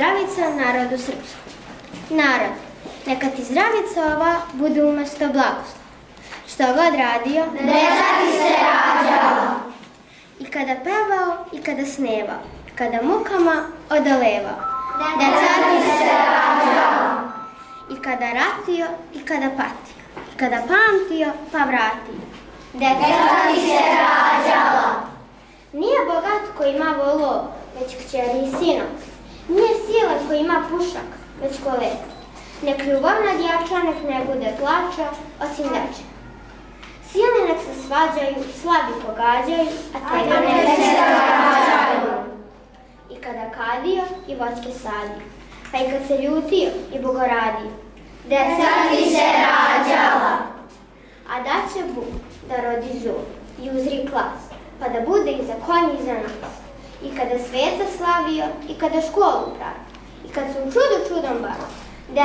Zdravica narodu srpskom. Narod, neka ti zdravica ova bude umesto blagoslova. Što god radio, Deca ti se rađala. i kada pevao i kada snevao, kada mukama odolevao. Deca ti se rađala. I kada ratio i kada patio, i kada pamtio pa vratio. Deca ti se rađala. Nije bogat ko ima volov, već kćeri i sinov. Nije sile ko ima pušak, već ko let. Nek ljubavna djača, nek ne bude plača, osim deče. Silni nek se svađaju, slabi pogađaju, a tega nek se rađaju. I kada kadio, i voćke sadio, pa i kad se ljutio, i bogoradio. Deca ti se rađala. A da će Bog da rodi zub i uzri klas, pa da bude i za konji i za nas. I kada sveca slavio, i kada školu pravi, И к концу чуда чудом вас. Да,